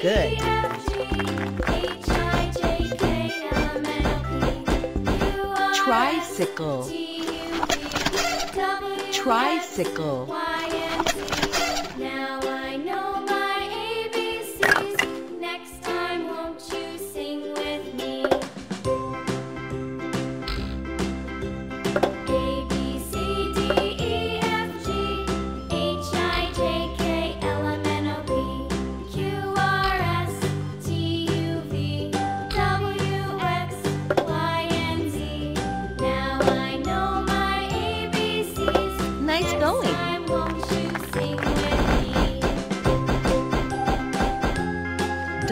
good. Tricycle. Tricycle.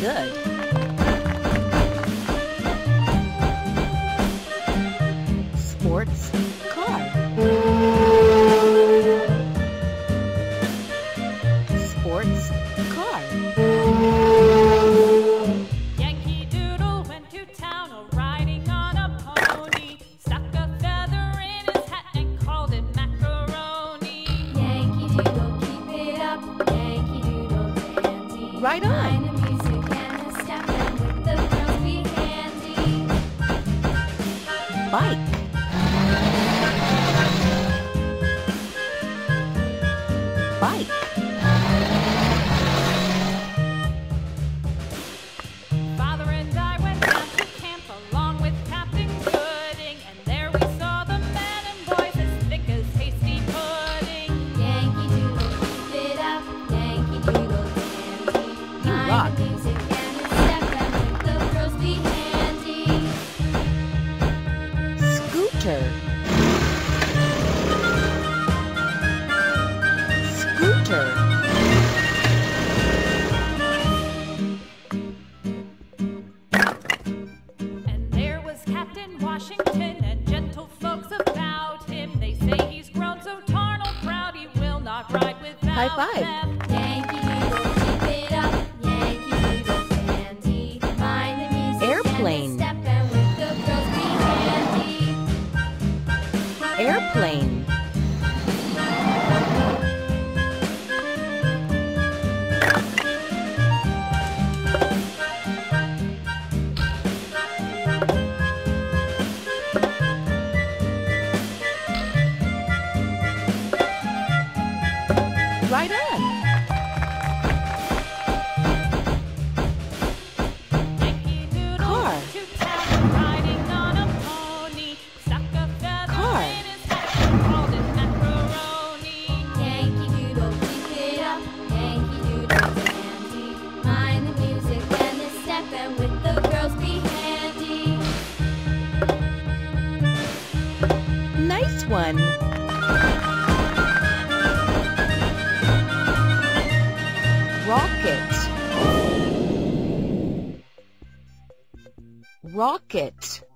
good. bike. Lane. one. Rocket. Rocket.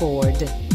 Skateboard.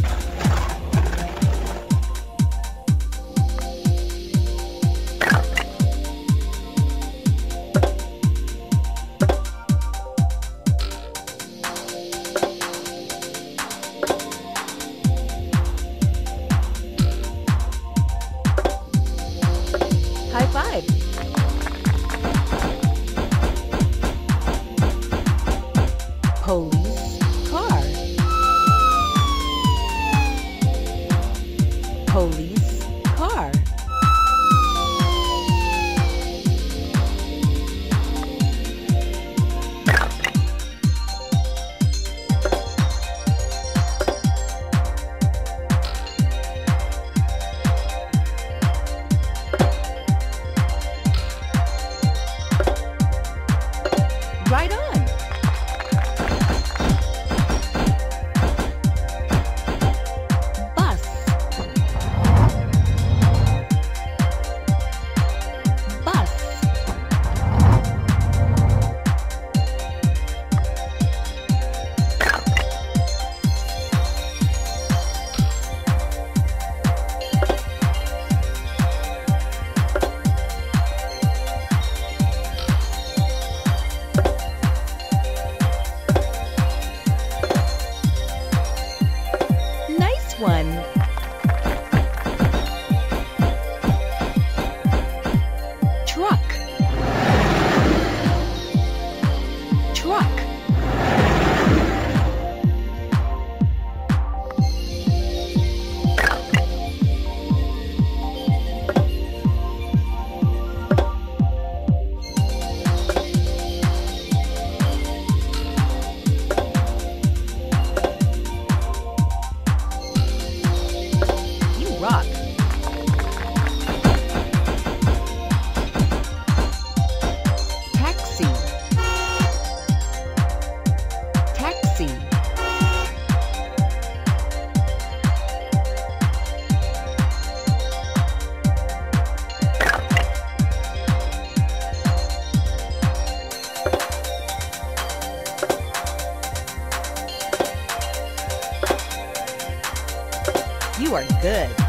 Are good.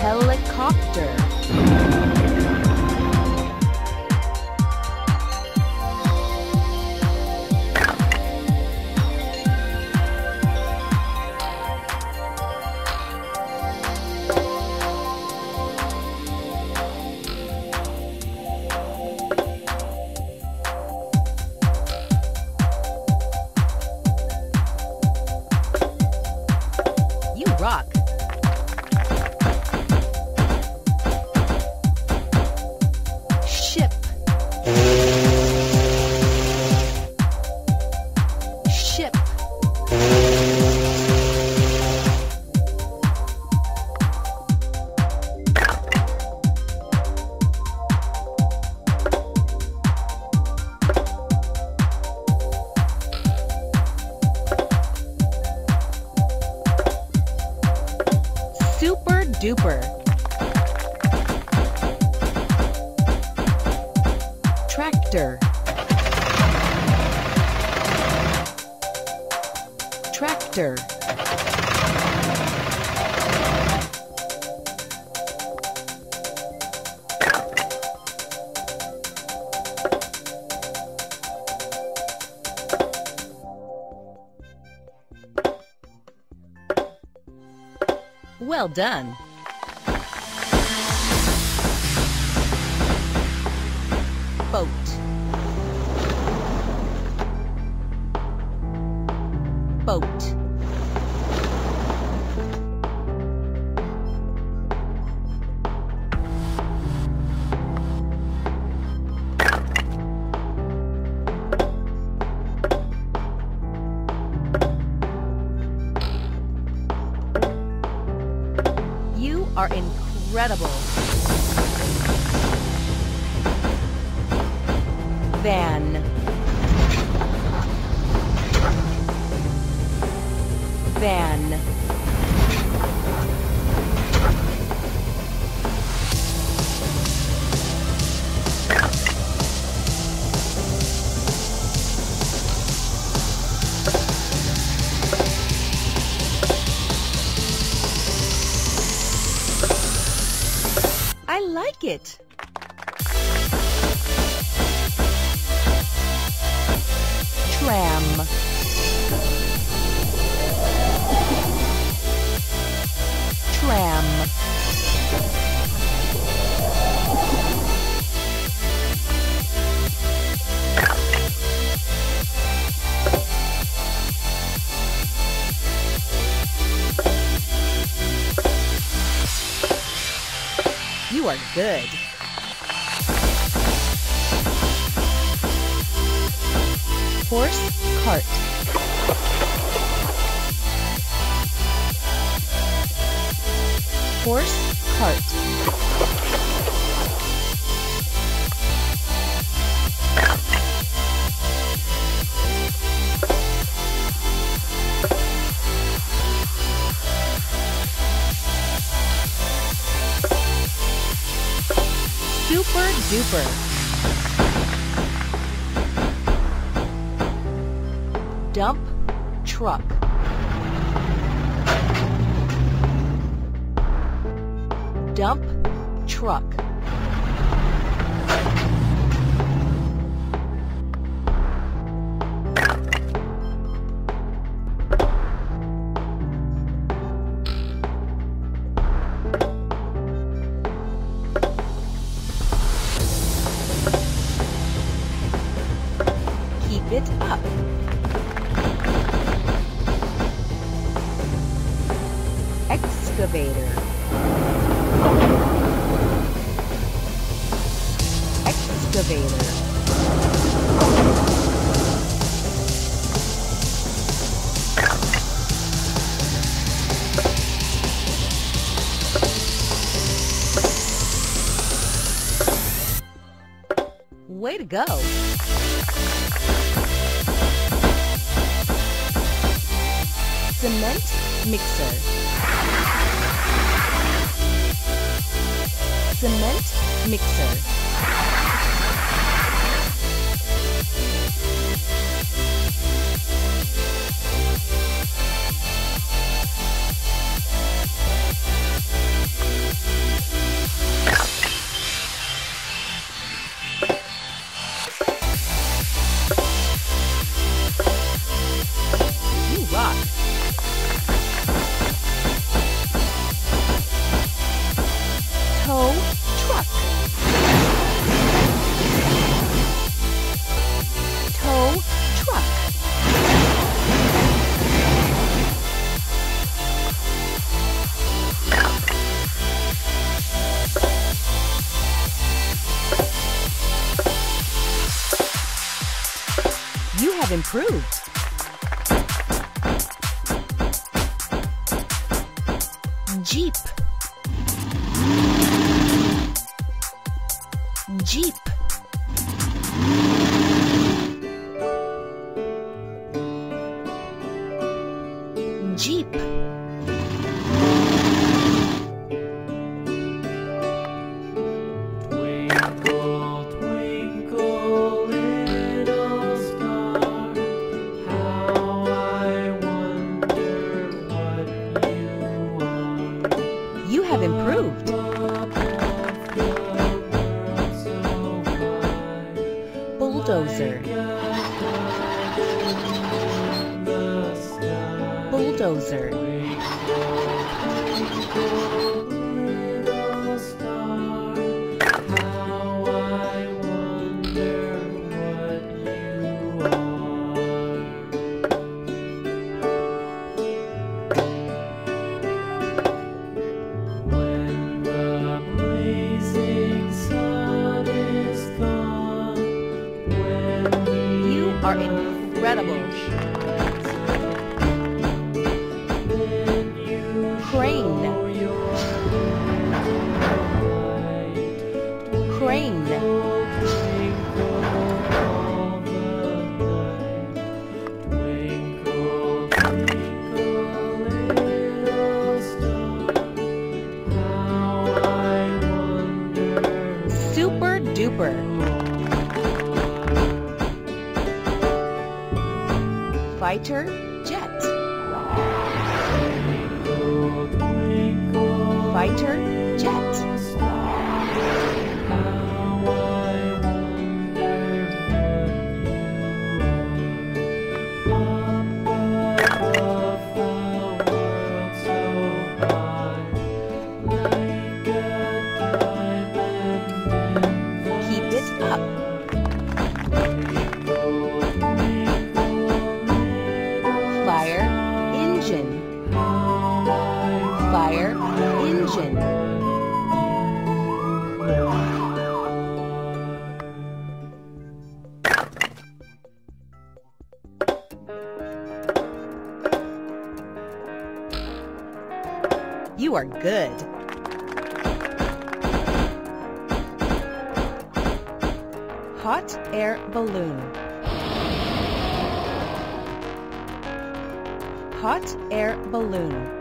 Helicopter. Duper. Tractor. Tractor. Well done. Boat. Like it. Tram. You are good. Horse cart. Horse cart. Super duper. Dump truck. Dump truck. It up. Excavator. Excavator. Way to go. Cement mixer. Cement mixer. Jeep. Jeep. Jeep. fighter jet. Fighter You are good. Hot air balloon. Hot air balloon.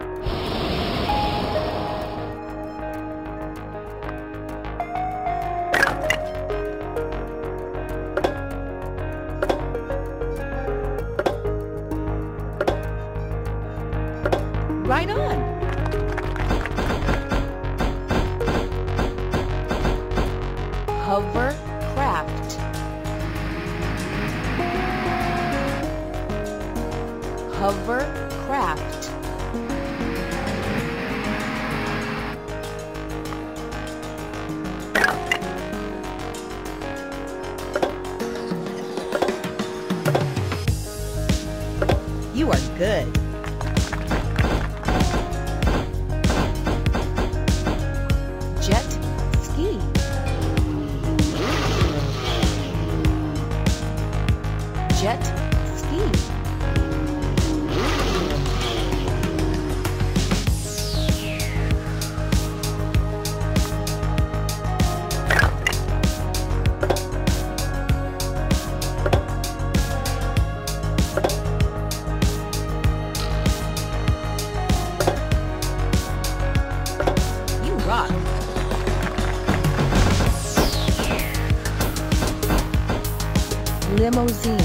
limousine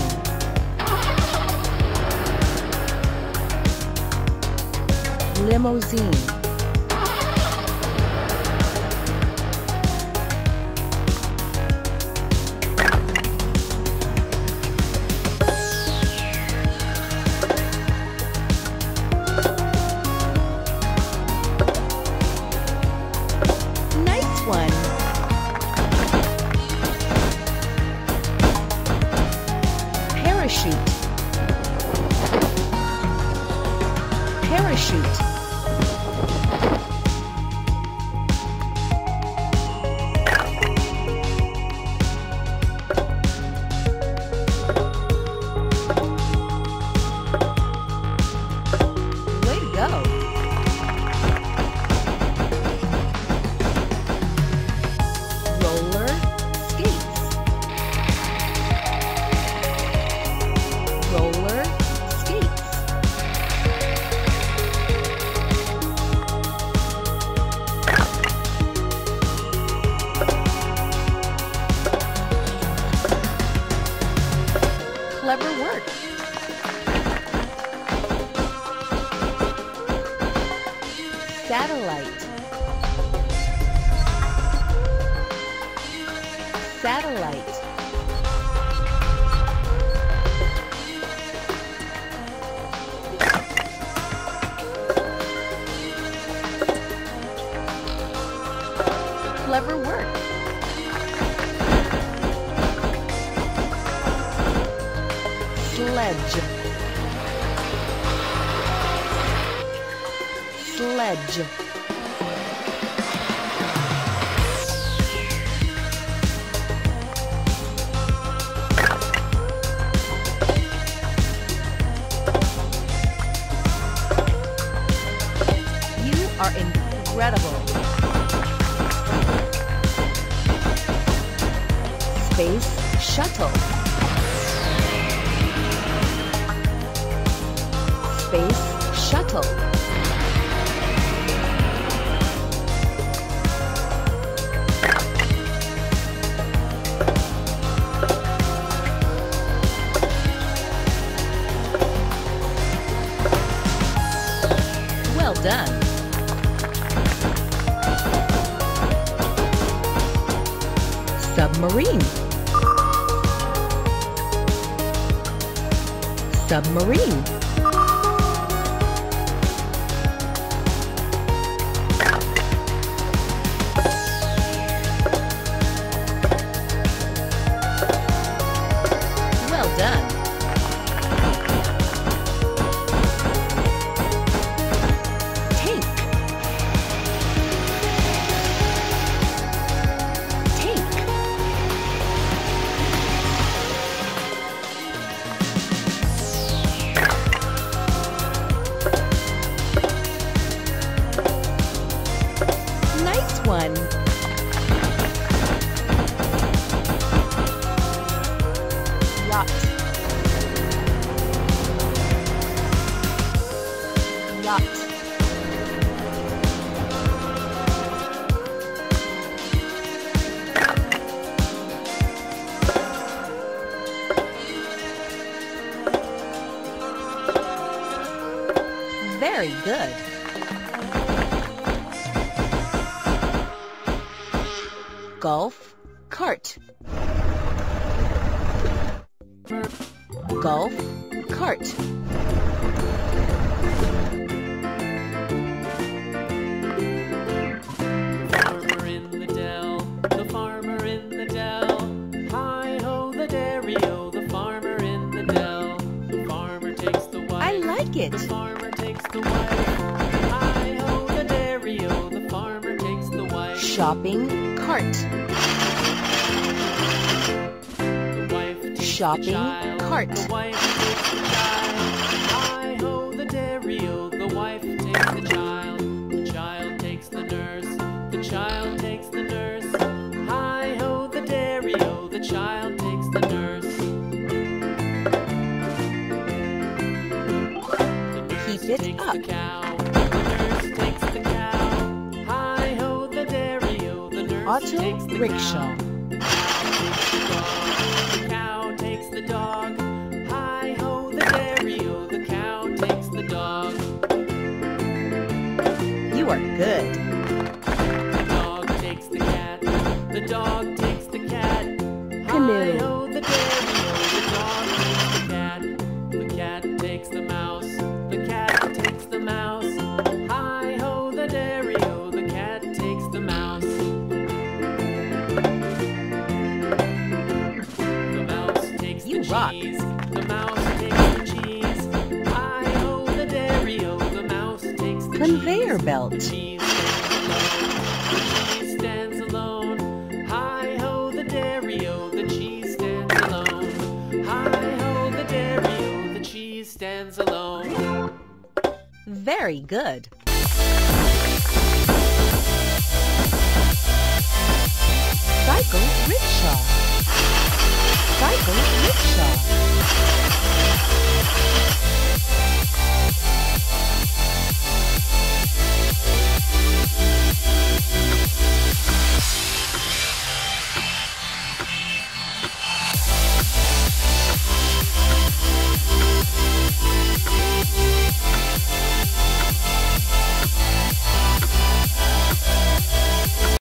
limousine Sledge. I like it. The farmer takes the wife. Hi ho, the dairy o, the farmer takes the wife. Shopping cart. Shopping child. cart. The wife takes the child. Hi ho, the dairy o, the wife takes the child. The child takes the nurse. The child takes the nurse. Hi ho, the dairy o, the child takes the nurse. The nurse Keep it takes up. the cow. The nurse takes the cow. Hi ho, the dairy o, the nurse Auto takes the rickshaw. cow. Good. Alone. Very good. Cycle rickshaw. Cycle rickshaw.